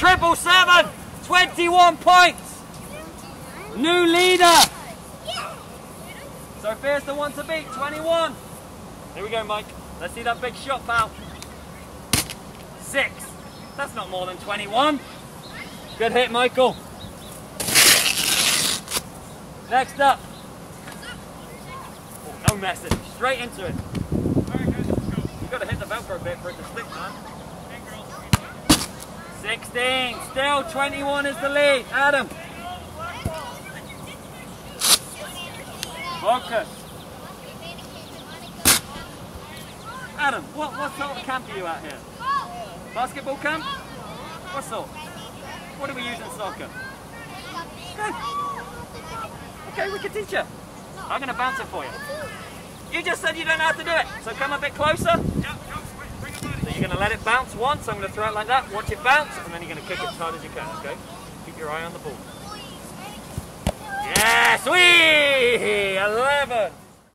triple seven. 21 points. New leader. Sophia's the one to beat. 21. Here we go, Mike. Let's see that big shot, pal. Six. That's not more than 21. Good hit, Michael. Next up. Oh, no message. Straight into it. You've got to hit the Velcro a bit for it to stick, man. 16. Still 21 is the lead. Adam. Focus. Adam, what, what sort of camp are you at here? Basketball camp? What sort? What do we use in soccer? Okay. Okay, we can teach you. I'm going to bounce it for you. You just said you don't know how to do it, so come a bit closer. To let it bounce once, I'm going to throw it like that, watch it bounce, and then you're going to kick it as hard as you can, okay? Keep your eye on the ball. Yeah, sweet! 11.